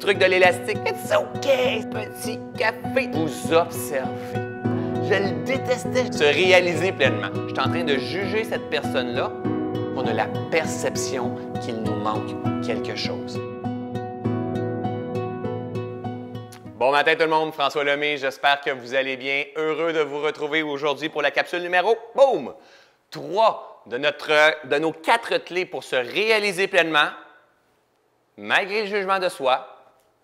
Truc de l'élastique, it's OK, petit café. Vous observez. Je le détestais. Se réaliser pleinement. Je suis en train de juger cette personne-là. On a la perception qu'il nous manque quelque chose. Bon matin tout le monde, François Lemay, j'espère que vous allez bien. Heureux de vous retrouver aujourd'hui pour la capsule numéro, boum, 3 de, notre, de nos quatre clés pour se réaliser pleinement, malgré le jugement de soi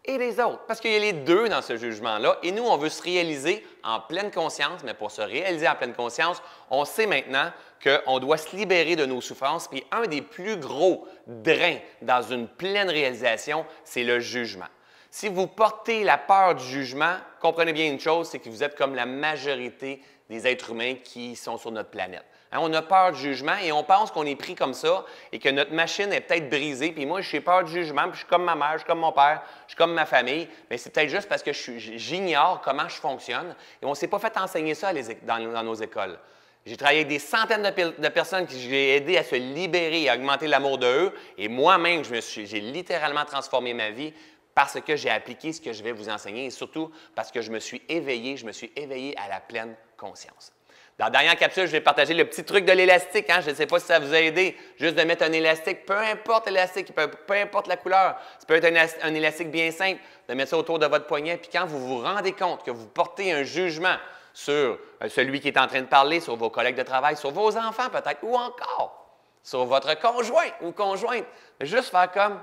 et les autres. Parce qu'il y a les deux dans ce jugement-là. Et nous, on veut se réaliser en pleine conscience, mais pour se réaliser en pleine conscience, on sait maintenant qu'on doit se libérer de nos souffrances. Puis un des plus gros drains dans une pleine réalisation, c'est le jugement. Si vous portez la peur du jugement, comprenez bien une chose, c'est que vous êtes comme la majorité des êtres humains qui sont sur notre planète. Hein, on a peur du jugement et on pense qu'on est pris comme ça et que notre machine est peut-être brisée. Puis moi, j'ai peur du jugement, puis je suis comme ma mère, je suis comme mon père, je suis comme ma famille. Mais c'est peut-être juste parce que j'ignore comment je fonctionne et on ne s'est pas fait enseigner ça dans, nos écoles. J'ai travaillé avec des centaines de, personnes que j'ai aidé à se libérer et à augmenter l'amour de eux. Et moi-même, j'ai littéralement transformé ma vie parce que j'ai appliqué ce que je vais vous enseigner et surtout parce que je me suis éveillé, je me suis éveillé à la pleine conscience. Dans la dernière capsule, je vais partager le petit truc de l'élastique. Hein. Je ne sais pas si ça vous a aidé, juste de mettre un élastique, peu importe l'élastique, peu, importe la couleur. Ça peut être un, un, élastique bien simple, de mettre ça autour de votre poignet. Puis quand vous vous rendez compte que vous portez un jugement sur euh, celui qui est en train de parler, sur vos collègues de travail, sur vos enfants peut-être, ou encore sur votre conjoint ou conjointe, juste faire comme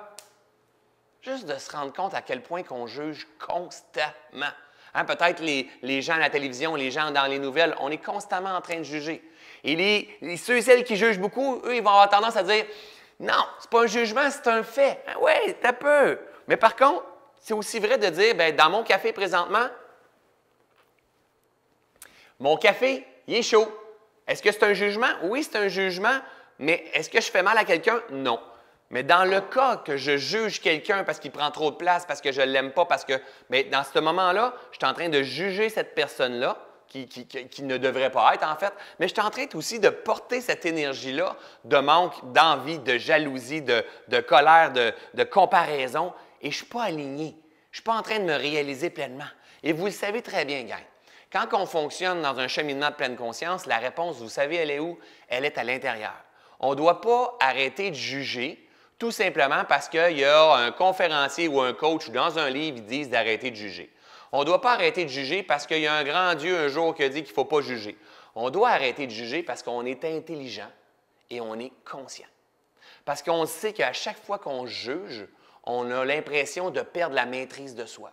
Juste de se rendre compte à quel point qu'on juge constamment. Hein, peut-être les, les, gens à la télévision, les gens dans les nouvelles, on est constamment en train de juger. Et les, ceux et celles qui jugent beaucoup, eux, ils vont avoir tendance à dire Non, c'est pas un jugement, c'est un fait. Ah oui, t'as peu. Mais par contre, c'est aussi vrai de dire ben, Dans mon café présentement, mon café, il est chaud. Est-ce que c'est un jugement? Oui, c'est un jugement, mais est-ce que je fais mal à quelqu'un? Non. Mais dans le cas que je juge quelqu'un parce qu'il prend trop de place, parce que je ne l'aime pas, parce que. Mais dans ce moment-là, je suis en train de juger cette personne-là, qui, ne devrait pas être en fait, mais je suis en train aussi de porter cette énergie-là de manque, d'envie, de jalousie, de, colère, de, comparaison, et je ne suis pas aligné. Je ne suis pas en train de me réaliser pleinement. Et vous le savez très bien, gang. Quand on fonctionne dans un cheminement de pleine conscience, la réponse, vous savez, elle est où? Elle est à l'intérieur. On ne doit pas arrêter de juger tout simplement parce qu'il y a un conférencier ou un coach dans un livre qui disent d'arrêter de juger. On ne doit pas arrêter de juger parce qu'il y a un grand Dieu un jour qui a dit qu'il ne faut pas juger. On doit arrêter de juger parce qu'on est intelligent et on est conscient. Parce qu'on sait qu'à chaque fois qu'on juge, on a l'impression de perdre la maîtrise de soi.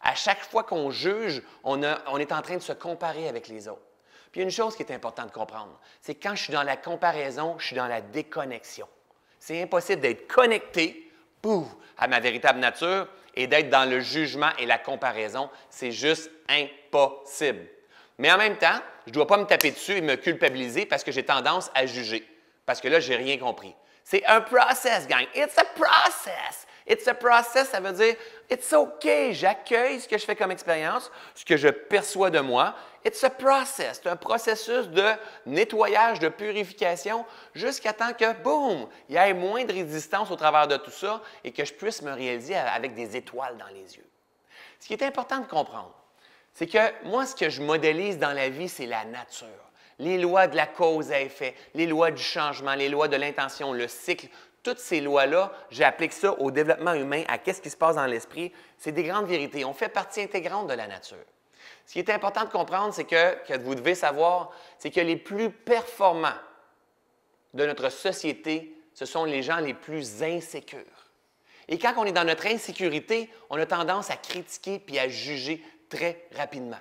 À chaque fois qu'on juge, on, est en train de se comparer avec les autres. Puis une chose qui est importante de comprendre, c'est que quand je suis dans la comparaison, je suis dans la déconnexion. C'est impossible d'être connecté à ma véritable nature et d'être dans le jugement et la comparaison. C'est juste impossible. Mais en même temps, je ne dois pas me taper dessus et me culpabiliser parce que j'ai tendance à juger. Parce que là, je n'ai rien compris. C'est un process, gang. It's a process. It's a process, ça veut dire it's OK, j'accueille ce que je fais comme expérience, ce que je perçois de moi. It's a process, c'est un processus de nettoyage, de purification, jusqu'à temps que, boum, il y ait moins de résistance au travers de tout ça et que je puisse me réaliser avec des étoiles dans les yeux. Ce qui est important de comprendre, c'est que moi, ce que je modélise dans la vie, c'est la nature les lois de la cause à effet, les lois du changement, les lois de l'intention, le cycle, toutes ces lois-là, j'applique ça au développement humain, à qu'est-ce qui se passe dans l'esprit. C'est des grandes vérités. On fait partie intégrante de la nature. Ce qui est important de comprendre, c'est que, que vous devez savoir, c'est que les plus performants de notre société, ce sont les gens les plus insécures. Et quand on est dans notre insécurité, on a tendance à critiquer puis à juger très rapidement.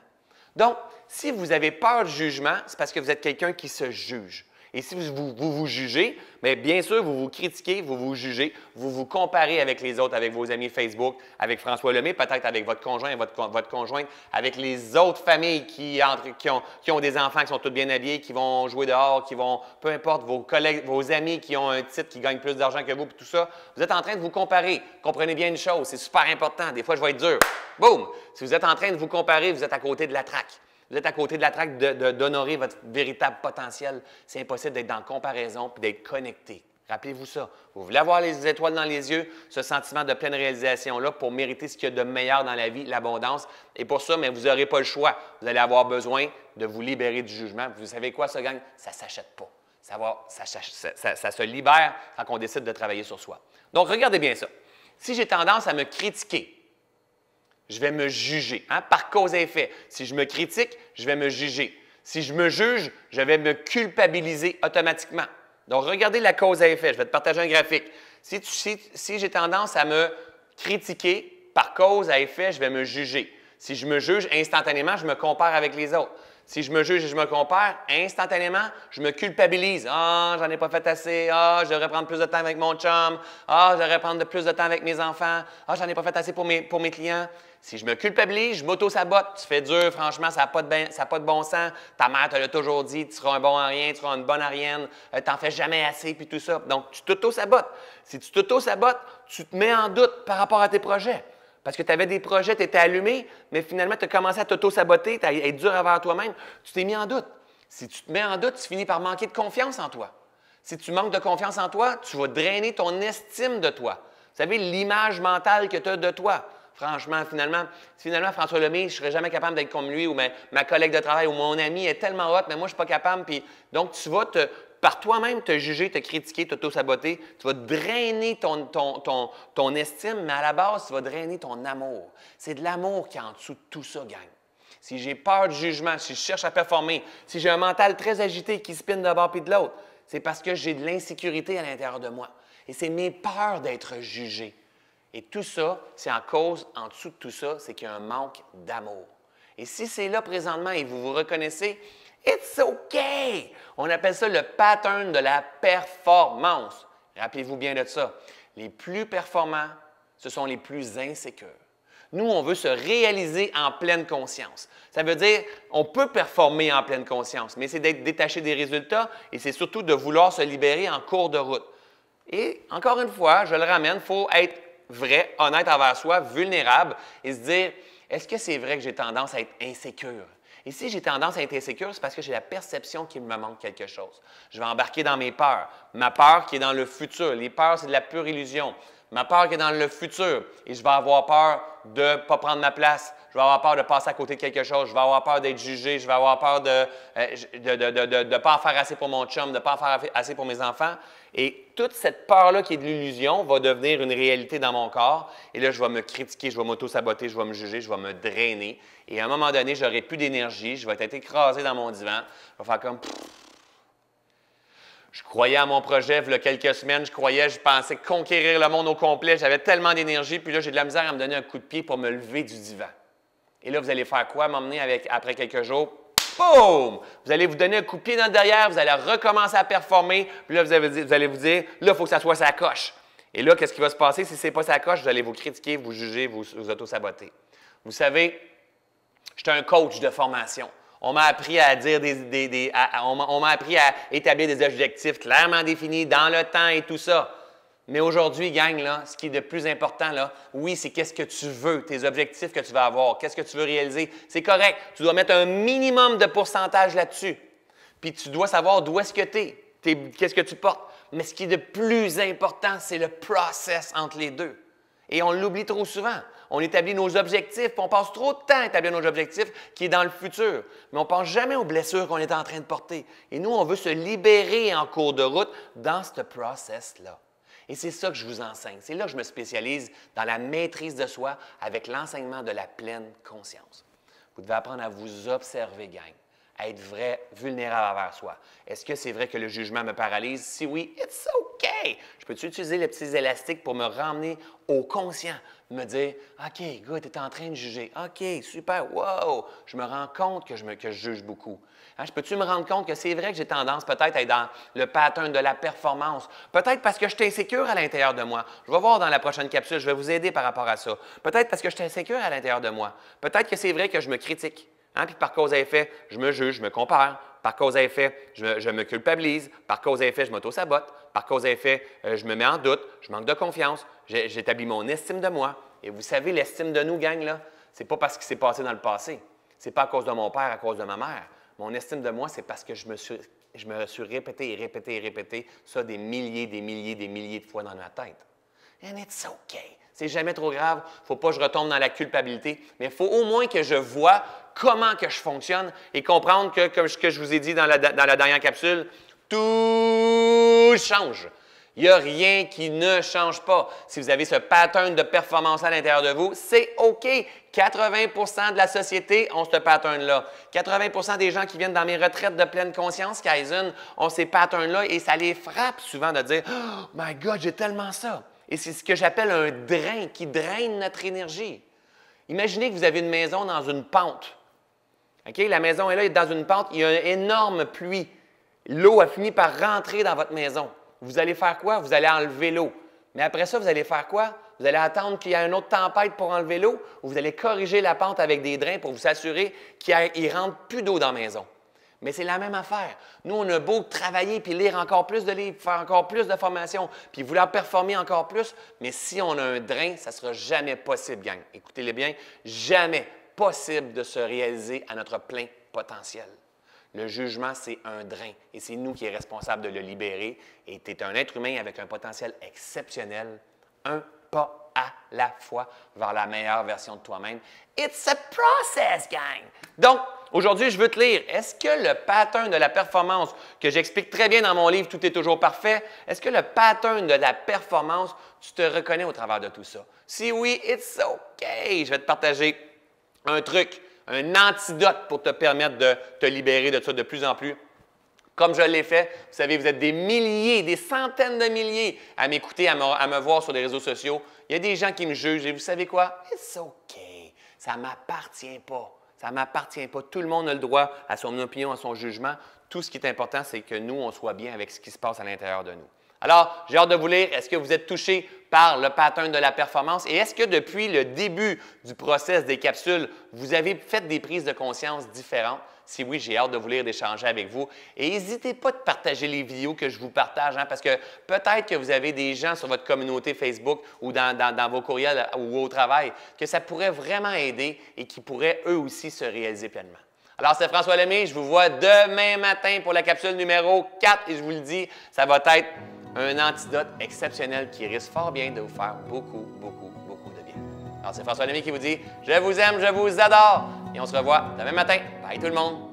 Donc, si vous avez peur du jugement, c'est parce que vous êtes quelqu'un qui se juge. Et si vous vous, jugez, mais bien sûr, vous vous critiquez, vous vous jugez, vous vous comparez avec les autres, avec vos amis Facebook, avec François Lemay, peut-être avec votre conjoint, votre, votre conjointe, avec les autres familles qui, ont, qui, ont, des enfants qui sont toutes bien habillés, qui vont jouer dehors, qui vont, peu importe, vos collègues, vos amis qui ont un titre, qui gagnent plus d'argent que vous, tout ça. Vous êtes en train de vous comparer. Comprenez bien une chose, c'est super important. Des fois, je vais être dur. Boum! Si vous êtes en train de vous comparer, vous êtes à côté de la traque. Vous êtes à côté de la traque d'honorer votre véritable potentiel. C'est impossible d'être dans comparaison et d'être connecté. Rappelez-vous ça. Vous voulez avoir les étoiles dans les yeux, ce sentiment de pleine réalisation-là pour mériter ce qu'il y a de meilleur dans la vie, l'abondance. Et pour ça, mais vous n'aurez pas le choix. Vous allez avoir besoin de vous libérer du jugement. Vous savez quoi, ça gagne? Ça ne s'achète pas. Ça, va, ça, se libère quand on décide de travailler sur soi. Donc, regardez bien ça. Si j'ai tendance à me critiquer, je vais me juger, hein, par cause et effet. Si je me critique, je vais me juger. Si je me juge, je vais me culpabiliser automatiquement. Donc, regardez la cause à effet. Je vais te partager un graphique. Si, si j'ai tendance à me critiquer, par cause à effet, je vais me juger. Si je me juge, instantanément, je me compare avec les autres. Si je me juge et je me compare, instantanément, je me culpabilise. Ah, j'en ai pas fait assez. Ah, je devrais prendre plus de temps avec mon chum. Ah, je devrais prendre plus de temps avec mes enfants. Ah, j'en ai pas fait assez pour mes, pour mes clients. Si je me culpabilise, je m'auto-sabote. Tu fais dur, franchement, ça n'a pas, de pas de bon sens. Ta mère te l'a toujours dit, tu seras un bon à tu seras une bonne à rien, euh, tu n'en fais jamais assez, puis tout ça. Donc, tu t'auto-sabotes. Si tu t'auto-sabotes, tu te mets en doute par rapport à tes projets. Parce que tu avais des projets, tu étais allumé, mais finalement, tu as commencé à t'auto-saboter, à être dur envers toi-même. Tu t'es mis en doute. Si tu te mets en doute, tu finis par manquer de confiance en toi. Si tu manques de confiance en toi, tu vas drainer ton estime de toi. Vous savez, l'image mentale que tu as de toi. Franchement, finalement, finalement François Lemay, je serais jamais capable d'être comme lui ou ma, collègue de travail ou mon ami est tellement hot, mais moi, je ne suis pas capable. Donc, tu vas te, par toi-même te juger, te critiquer, t'auto-saboter, tu vas drainer ton, estime, mais à la base, tu vas drainer ton amour. C'est de l'amour qui est en dessous de tout ça, gang. Si j'ai peur du jugement, si je cherche à performer, si j'ai un mental très agité qui spinne d'un bord puis de l'autre, c'est parce que j'ai de l'insécurité à l'intérieur de moi. Et c'est mes peurs d'être jugé. Et tout ça, c'est en cause, en dessous de tout ça, c'est qu'il y a un manque d'amour. Et si c'est là présentement et vous vous reconnaissez, It's OK. On appelle ça le pattern de la performance. Rappelez-vous bien de ça. Les plus performants, ce sont les plus insécures. Nous, on veut se réaliser en pleine conscience. Ça veut dire, on peut performer en pleine conscience, mais c'est d'être détaché des résultats et c'est surtout de vouloir se libérer en cours de route. Et encore une fois, je le ramène, il faut être vrai, honnête envers soi, vulnérable et se dire, est-ce que c'est vrai que j'ai tendance à être insécure? Et si j'ai tendance à être insécure, c'est parce que j'ai la perception qu'il me manque quelque chose. Je vais embarquer dans mes peurs. Ma peur qui est dans le futur. Les peurs, c'est de la pure illusion. Ma peur qui est dans le futur. Et je vais avoir peur de ne pas prendre ma place. Je vais avoir peur de passer à côté de quelque chose. Je vais avoir peur d'être jugé. Je vais avoir peur de ne euh, pas en faire assez pour mon chum, de ne pas en faire assez pour mes enfants. Et toute cette peur-là qui est de l'illusion va devenir une réalité dans mon corps. Et là, je vais me critiquer, je vais m'auto-saboter, je vais me juger, je vais me drainer. Et à un moment donné, je n'aurai plus d'énergie, je vais être écrasé dans mon divan. Je vais faire comme. Je croyais à mon projet, il y a quelques semaines, je croyais, je pensais conquérir le monde au complet. J'avais tellement d'énergie, puis là, j'ai de la misère à me donner un coup de pied pour me lever du divan. Et là, vous allez faire quoi? M'emmener avec, après quelques jours, boum! Vous allez vous donner un coup de pied dans le derrière, vous allez recommencer à performer, puis là, vous, allez vous dire, là, il faut que ça soit sa coche. Et là, qu'est-ce qui va se passer? Si ce n'est pas sa coche? Vous allez vous critiquer, vous juger, vous, vous auto-saboter. Vous savez, j'étais un coach de formation. On m'a appris à dire des, on m'a appris à établir des objectifs clairement définis dans le temps et tout ça. Mais aujourd'hui, gang, là, ce qui est de plus important, là, oui, c'est qu'est-ce que tu veux, tes objectifs que tu vas avoir, qu'est-ce que tu veux réaliser. C'est correct. Tu dois mettre un minimum de pourcentage là-dessus. Puis tu dois savoir d'où est-ce que tu es, qu'est-ce que tu portes. Mais ce qui est de plus important, c'est le process entre les deux. Et on l'oublie trop souvent. On établit nos objectifs, on passe trop de temps à établir nos objectifs qui est dans le futur. Mais on ne pense jamais aux blessures qu'on est en train de porter. Et nous, on veut se libérer en cours de route dans ce process-là. Et c'est ça que je vous enseigne. C'est là que je me spécialise dans la maîtrise de soi avec l'enseignement de la pleine conscience. Vous devez apprendre à vous observer, gang, à être vrai, vulnérable envers soi. Est-ce que c'est vrai que le jugement me paralyse? Si oui, it's OK. Je peux utiliser les petits élastiques pour me ramener au conscient, me dire OK, good, tu es en train de juger. OK, super, wow, je me rends compte que je, me, que je juge beaucoup. Hein, peux-tu me rendre compte que c'est vrai que j'ai tendance peut-être à être dans le pattern de la performance? Peut-être parce que je suis insécure à l'intérieur de moi. Je vais voir dans la prochaine capsule, je vais vous aider par rapport à ça. Peut-être parce que je suis insécure à l'intérieur de moi. Peut-être que c'est vrai que je me critique. Hein, puis par cause à effet, je me juge, je me compare. Par cause à effet, je, me culpabilise. Par cause à effet, je m'auto-sabote. Par cause à effet, euh, je me mets en doute, je manque de confiance, j'établis mon estime de moi. Et vous savez, l'estime de nous, gang, là, c'est pas parce qu'il s'est passé dans le passé. C'est pas à cause de mon père, à cause de ma mère. Mon estime de moi, c'est parce que je me suis répété et répété et répété ça des milliers, des milliers, des milliers de fois dans ma tête. And it's okay. C'est jamais trop grave. Faut pas que je retombe dans la culpabilité, mais il faut au moins que je vois comment que je fonctionne et comprendre que, comme ce que je vous ai dit dans la, dans la dernière capsule, tout change. Il n'y a rien qui ne change pas. Si vous avez ce pattern de performance à l'intérieur de vous, c'est OK. 80% de la société ont ce pattern-là. 80% des gens qui viennent dans mes retraites de pleine conscience, Kaizen, ont ces patterns-là et ça les frappe souvent de dire Oh my God, j'ai tellement ça. Et c'est ce que j'appelle un drain qui draine notre énergie. Imaginez que vous avez une maison dans une pente. La maison est là, elle est dans une pente, il y a une énorme pluie. L'eau a fini par rentrer dans votre maison vous allez faire quoi? Vous allez enlever l'eau. Mais après ça, vous allez faire quoi? Vous allez attendre qu'il y ait une autre tempête pour enlever l'eau ou vous allez corriger la pente avec des drains pour vous assurer qu'il ne rentre plus d'eau dans la maison. Mais c'est la même affaire. Nous, on a beau travailler puis lire encore plus de livres, faire encore plus de formations, puis vouloir performer encore plus, mais si on a un drain, ça ne sera jamais possible, gang. Écoutez-les bien, jamais possible de se réaliser à notre plein potentiel. Le jugement, c'est un drain et c'est nous qui sommes responsables de le libérer. Et tu es un être humain avec un potentiel exceptionnel, un pas à la fois vers la meilleure version de toi-même. It's a process, gang! Donc, aujourd'hui, je veux te lire. Est-ce que le pattern de la performance que j'explique très bien dans mon livre Tout est toujours parfait, est-ce que le pattern de la performance, tu te reconnais au travers de tout ça? Si oui, it's OK. Je vais te partager un truc un antidote pour te permettre de te libérer de ça de plus en plus. Comme je l'ai fait, vous savez, vous êtes des milliers, des centaines de milliers à m'écouter, à me, voir sur les réseaux sociaux. Il y a des gens qui me jugent et vous savez quoi? It's OK. Ça ne m'appartient pas. Ça ne m'appartient pas. Tout le monde a le droit à son opinion, à son jugement. Tout ce qui est important, c'est que nous, on soit bien avec ce qui se passe à l'intérieur de nous. Alors, j'ai hâte de vous lire. Est-ce que vous êtes touché par le pattern de la performance? Et est-ce que depuis le début du process des capsules, vous avez fait des prises de conscience différentes? Si oui, j'ai hâte de vous lire, d'échanger avec vous. Et n'hésitez pas de partager les vidéos que je vous partage, hein, parce que peut-être que vous avez des gens sur votre communauté Facebook ou dans, dans, vos courriels ou au travail que ça pourrait vraiment aider et qui pourraient eux aussi se réaliser pleinement. Alors, c'est François Lemay. Je vous vois demain matin pour la capsule numéro 4 et je vous le dis, ça va être un antidote exceptionnel qui risque fort bien de vous faire beaucoup, beaucoup. C'est François Lemay qui vous dit Je vous aime, je vous adore et on se revoit demain matin. Bye tout le monde!